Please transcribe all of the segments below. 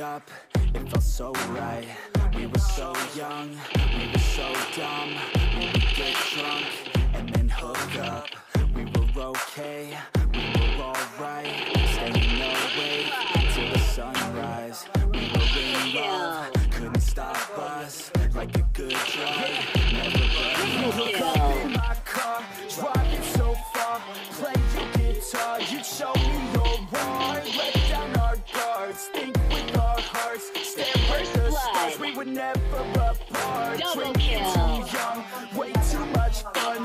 up, it felt so right. We were so young, we were so dumb. We would get drunk and then hook up stars, we were never apart Drinking too young, way too much fun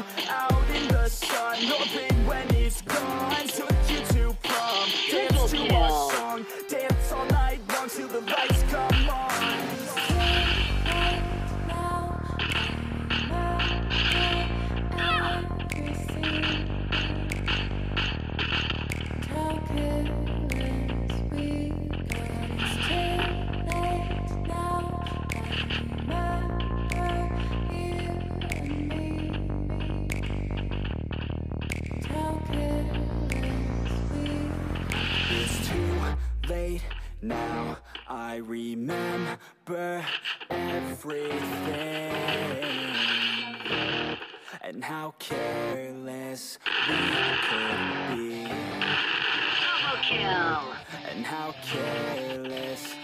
now. I remember everything and how careless we could be. Double kill! And how careless we could be.